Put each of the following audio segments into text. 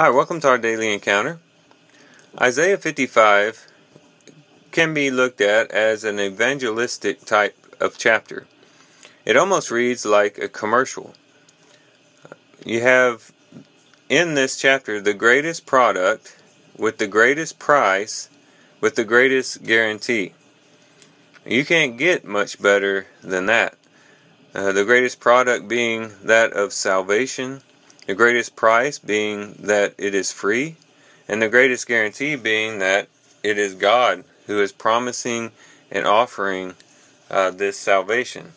Hi, welcome to our daily encounter. Isaiah 55 can be looked at as an evangelistic type of chapter. It almost reads like a commercial. You have in this chapter the greatest product with the greatest price with the greatest guarantee. You can't get much better than that. Uh, the greatest product being that of salvation the greatest price being that it is free, and the greatest guarantee being that it is God who is promising and offering uh, this salvation.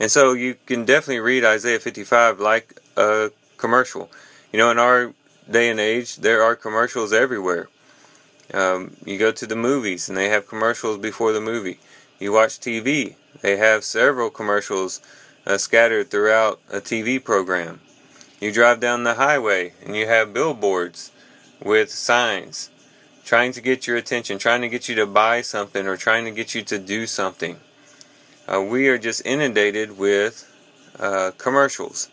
And so you can definitely read Isaiah 55 like a commercial. You know, in our day and age, there are commercials everywhere. Um, you go to the movies and they have commercials before the movie. You watch TV, they have several commercials uh, scattered throughout a TV program. You drive down the highway and you have billboards with signs trying to get your attention, trying to get you to buy something or trying to get you to do something. Uh, we are just inundated with uh, commercials.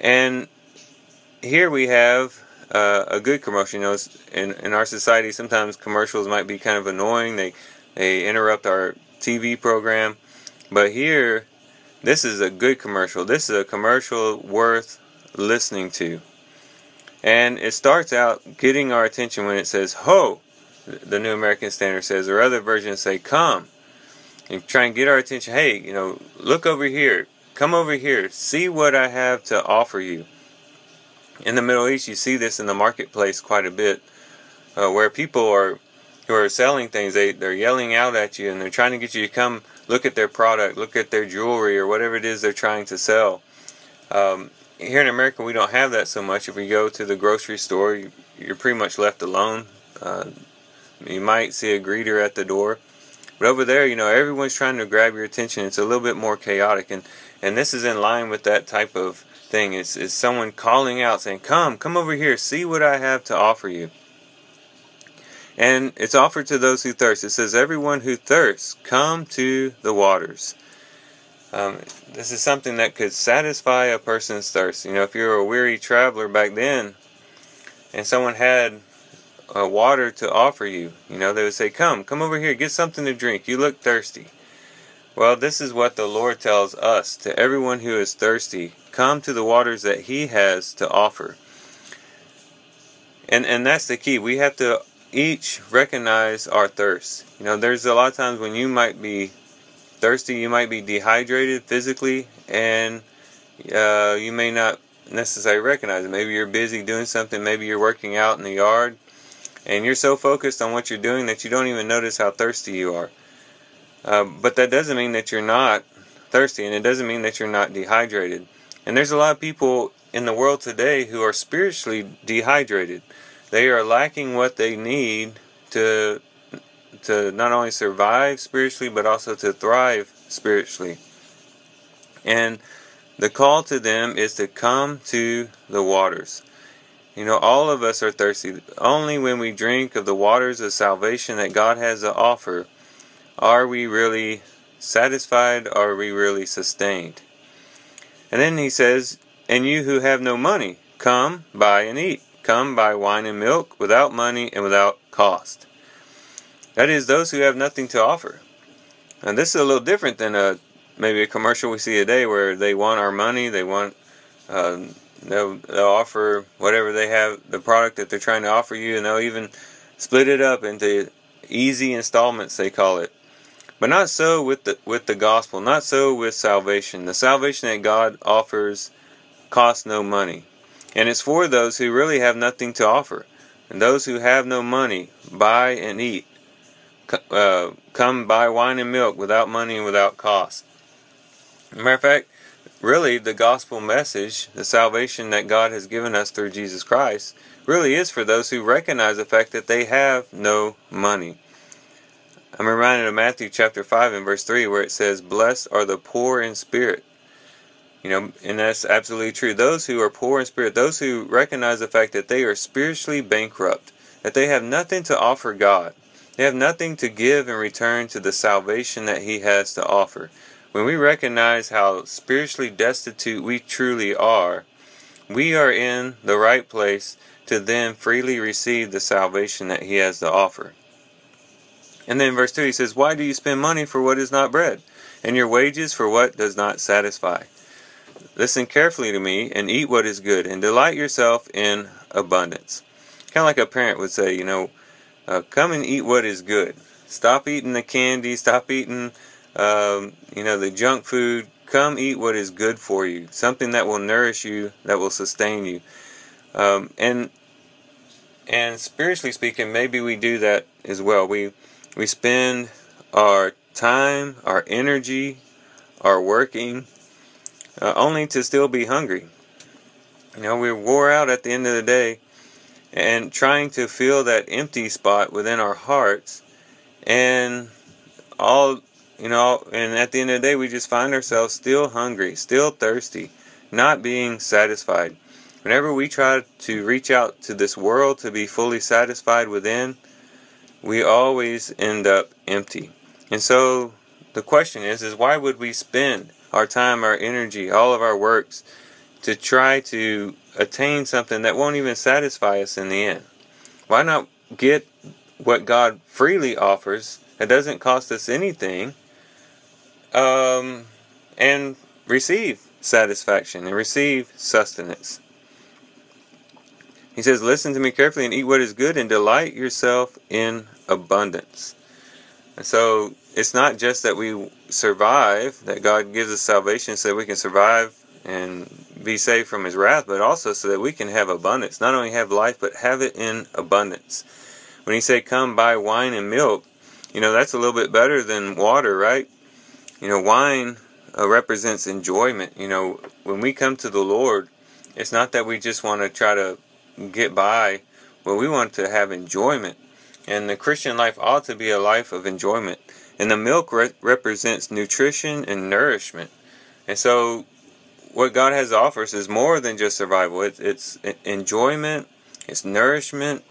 And here we have uh, a good commercial. You know, in, in our society, sometimes commercials might be kind of annoying. They, they interrupt our TV program. But here, this is a good commercial. This is a commercial worth listening to. And it starts out getting our attention when it says, Ho, the New American Standard says, or other versions say, Come. And try and get our attention. Hey, you know, look over here. Come over here. See what I have to offer you. In the Middle East, you see this in the marketplace quite a bit, uh, where people are who are selling things, they, they're yelling out at you and they're trying to get you to come look at their product, look at their jewelry or whatever it is they're trying to sell. Um, here in America, we don't have that so much. If we go to the grocery store, you're pretty much left alone. Uh, you might see a greeter at the door. But over there, you know, everyone's trying to grab your attention. It's a little bit more chaotic. And, and this is in line with that type of thing. It's, it's someone calling out saying, Come, come over here, see what I have to offer you. And it's offered to those who thirst. It says, Everyone who thirsts, come to the waters. Um, this is something that could satisfy a person's thirst. You know, if you're a weary traveler back then and someone had uh, water to offer you, you know, they would say, Come, come over here, get something to drink. You look thirsty. Well, this is what the Lord tells us to everyone who is thirsty come to the waters that He has to offer. And, and that's the key. We have to each recognize our thirst. You know, there's a lot of times when you might be thirsty, you might be dehydrated physically, and uh, you may not necessarily recognize it. Maybe you're busy doing something, maybe you're working out in the yard, and you're so focused on what you're doing that you don't even notice how thirsty you are. Uh, but that doesn't mean that you're not thirsty, and it doesn't mean that you're not dehydrated. And there's a lot of people in the world today who are spiritually dehydrated. They are lacking what they need to to not only survive spiritually, but also to thrive spiritually. And the call to them is to come to the waters. You know, all of us are thirsty. Only when we drink of the waters of salvation that God has to offer are we really satisfied, are we really sustained. And then he says, And you who have no money, come, buy and eat. Come, buy wine and milk without money and without cost. That is, those who have nothing to offer. And this is a little different than a maybe a commercial we see today where they want our money, they want uh, they'll, they'll offer whatever they have, the product that they're trying to offer you, and they'll even split it up into easy installments, they call it. But not so with the with the gospel, not so with salvation. The salvation that God offers costs no money. And it's for those who really have nothing to offer. And those who have no money, buy and eat uh, come buy wine and milk without money and without cost. matter of fact, really, the gospel message, the salvation that God has given us through Jesus Christ, really is for those who recognize the fact that they have no money. I'm reminded of Matthew chapter 5 and verse 3 where it says, Blessed are the poor in spirit. You know, and that's absolutely true. Those who are poor in spirit, those who recognize the fact that they are spiritually bankrupt, that they have nothing to offer God, they have nothing to give in return to the salvation that He has to offer. When we recognize how spiritually destitute we truly are, we are in the right place to then freely receive the salvation that he has to offer. And then verse 2 he says, Why do you spend money for what is not bread, and your wages for what does not satisfy? Listen carefully to me and eat what is good, and delight yourself in abundance. Kind of like a parent would say, you know, uh, come and eat what is good. Stop eating the candy, stop eating, um, you know, the junk food. Come eat what is good for you, something that will nourish you, that will sustain you. Um, and and spiritually speaking, maybe we do that as well. We we spend our time, our energy, our working, uh, only to still be hungry. You know, we're wore out at the end of the day and trying to fill that empty spot within our hearts. And all you know and at the end of the day we just find ourselves still hungry still thirsty not being satisfied. Whenever we try to reach out to this world to be fully satisfied within we always end up empty. And so the question is is why would we spend our time our energy all of our works to try to attain something that won't even satisfy us in the end. Why not get what God freely offers that doesn't cost us anything um, and receive satisfaction and receive sustenance? He says, Listen to me carefully and eat what is good and delight yourself in abundance. And so it's not just that we survive, that God gives us salvation so that we can survive and be saved from his wrath, but also so that we can have abundance. Not only have life, but have it in abundance. When he said, come buy wine and milk, you know, that's a little bit better than water, right? You know, wine uh, represents enjoyment. You know, when we come to the Lord, it's not that we just want to try to get by, but we want to have enjoyment. And the Christian life ought to be a life of enjoyment. And the milk re- represents nutrition and nourishment. And so what God has to offer us is more than just survival. It's, it's enjoyment, it's nourishment,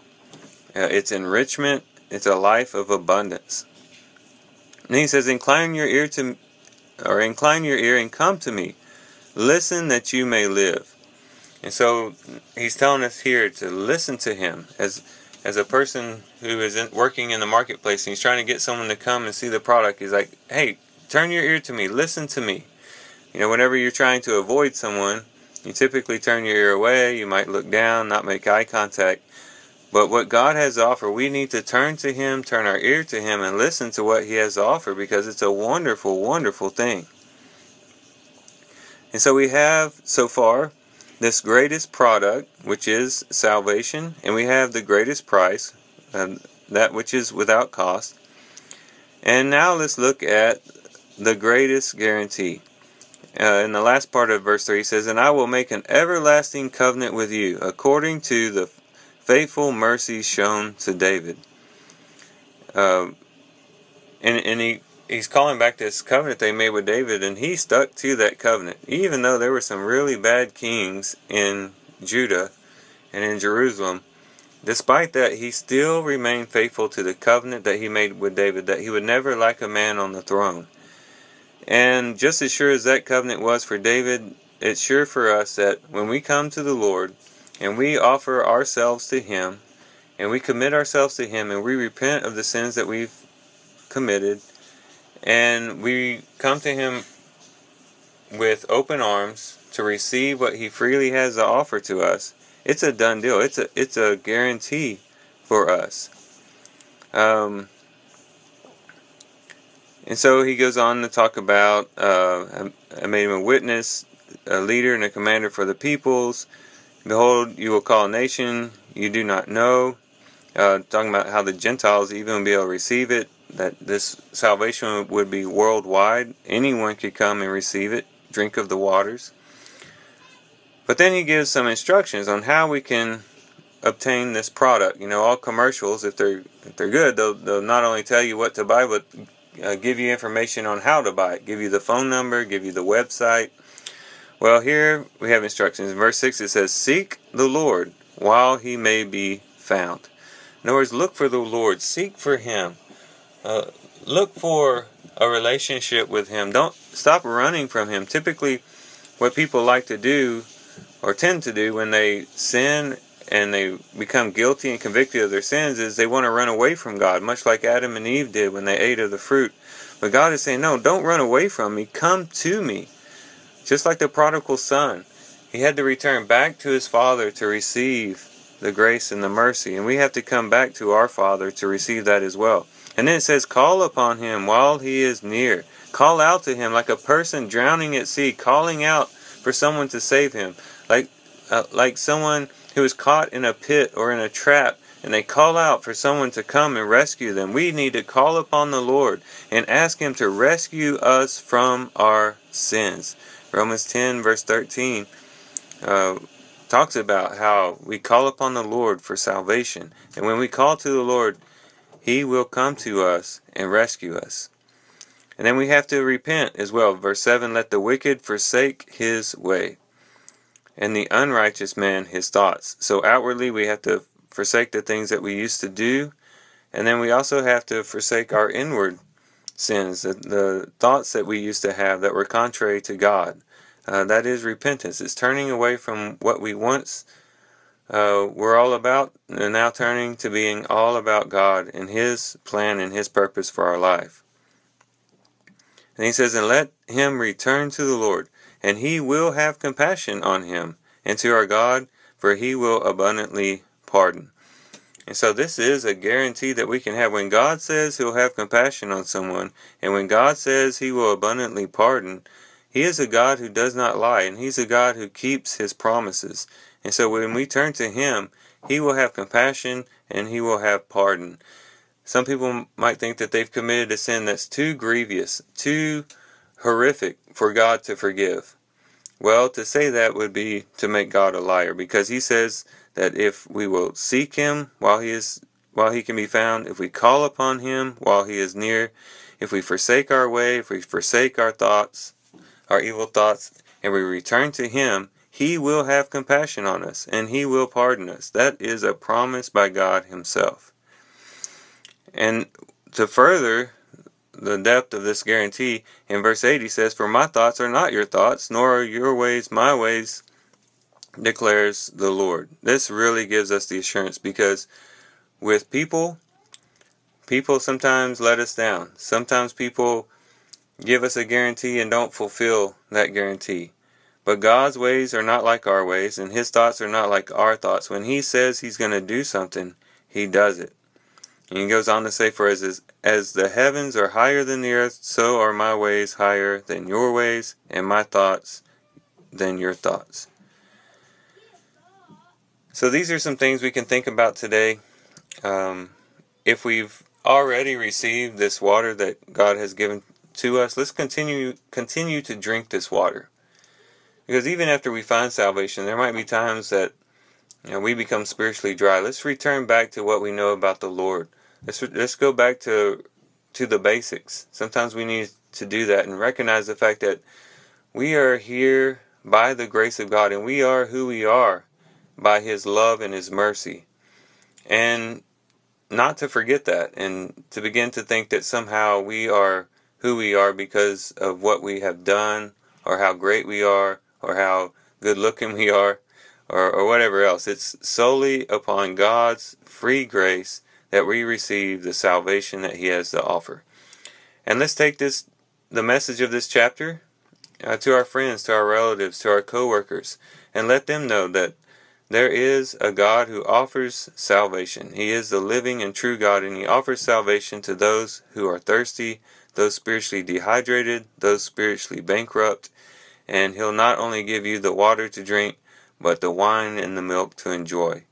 uh, it's enrichment, it's a life of abundance. And he says, Incline your ear to or incline your ear and come to me. Listen that you may live. And so he's telling us here to listen to him as as a person who is in, working in the marketplace and he's trying to get someone to come and see the product. He's like, "Hey, turn your ear to me. Listen to me." You know, whenever you're trying to avoid someone, you typically turn your ear away, you might look down, not make eye contact. But what God has to offer, we need to turn to Him, turn our ear to Him, and listen to what He has to offer because it's a wonderful, wonderful thing. And so we have, so far, this greatest product, which is salvation, and we have the greatest price, uh, that which is without cost. And now let's look at the greatest guarantee uh, in the last part of verse 3 he says, And I will make an everlasting covenant with you, according to the faithful mercy shown to David. Um, and and he, he's calling back this covenant they made with David, and he stuck to that covenant. Even though there were some really bad kings in Judah and in Jerusalem, despite that, he still remained faithful to the covenant that he made with David, that he would never lack a man on the throne. And just as sure as that covenant was for David, it's sure for us that when we come to the Lord and we offer ourselves to Him and we commit ourselves to Him and we repent of the sins that we've committed and we come to Him with open arms to receive what He freely has to offer to us, it's a done deal. It's a it's a guarantee for us. Um, and so he goes on to talk about uh, I made him a witness, a leader, and a commander for the peoples. Behold, you will call a nation you do not know. Uh, talking about how the Gentiles even will be able to receive it, that this salvation would be worldwide. Anyone could come and receive it, drink of the waters. But then he gives some instructions on how we can obtain this product. You know, all commercials, if they're if they're good, they'll they'll not only tell you what to buy, but uh, give you information on how to buy it, give you the phone number, give you the website. Well, here we have instructions. In verse 6 it says, Seek the Lord while he may be found. In other words, look for the Lord, seek for him, uh, look for a relationship with him. Don't stop running from him. Typically, what people like to do or tend to do when they sin and they become guilty and convicted of their sins is they want to run away from God, much like Adam and Eve did when they ate of the fruit. But God is saying, no, don't run away from me. Come to me. Just like the prodigal son. He had to return back to his father to receive the grace and the mercy. And we have to come back to our Father to receive that as well. And then it says, Call upon him while he is near. Call out to him like a person drowning at sea, calling out for someone to save him. Like, uh, like someone who is caught in a pit or in a trap and they call out for someone to come and rescue them. We need to call upon the Lord and ask Him to rescue us from our sins. Romans 10, verse 13, uh, talks about how we call upon the Lord for salvation. And when we call to the Lord, He will come to us and rescue us. And then we have to repent as well. Verse 7 Let the wicked forsake his way, and the unrighteous man his thoughts. So outwardly, we have to forsake the things that we used to do. And then we also have to forsake our inward sins, the, the thoughts that we used to have that were contrary to God. Uh, that is repentance. It's turning away from what we once uh, were all about, and now turning to being all about God and His plan and His purpose for our life. And He says, And let him return to the Lord, and He will have compassion on him, and to our God, for He will abundantly pardon. And so this is a guarantee that we can have. When God says He'll have compassion on someone, and when God says He will abundantly pardon, he is a God who does not lie, and He's a God who keeps His promises. And so when we turn to Him, He will have compassion and He will have pardon. Some people might think that they've committed a sin that's too grievous, too horrific for God to forgive. Well, to say that would be to make God a liar because He says that if we will seek Him while He is while He can be found, if we call upon Him while He is near, if we forsake our way, if we forsake our thoughts, our evil thoughts and we return to Him, He will have compassion on us and He will pardon us. That is a promise by God Himself. And to further the depth of this guarantee, in verse 8 he says, For my thoughts are not your thoughts, nor are your ways my ways, declares the Lord. This really gives us the assurance because with people, people sometimes let us down. Sometimes people give us a guarantee and don't fulfill that guarantee. But God's ways are not like our ways, and His thoughts are not like our thoughts. When He says He's going to do something, He does it. And He goes on to say, For as, as the heavens are higher than the earth, so are my ways higher than your ways, and my thoughts than your thoughts. So these are some things we can think about today. Um, if we've already received this water that God has given to us, let's continue continue to drink this water. Because even after we find salvation, there might be times that you know, we become spiritually dry. Let's return back to what we know about the Lord. Let's let's go back to to the basics. Sometimes we need to do that and recognize the fact that we are here by the grace of God and we are who we are by his love and his mercy. And not to forget that and to begin to think that somehow we are who we are because of what we have done or how great we are or how good looking we are or, or whatever else. It's solely upon God's free grace that we receive the salvation that He has to offer. And let's take this, the message of this chapter, uh, to our friends, to our relatives, to our coworkers, and let them know that there is a God who offers salvation. He is the living and true God, and He offers salvation to those who are thirsty, those spiritually dehydrated, those spiritually bankrupt, and He'll not only give you the water to drink, but the wine and the milk to enjoy.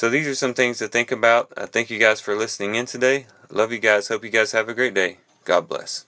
So these are some things to think about. I thank you guys for listening in today. Love you guys. Hope you guys have a great day. God bless.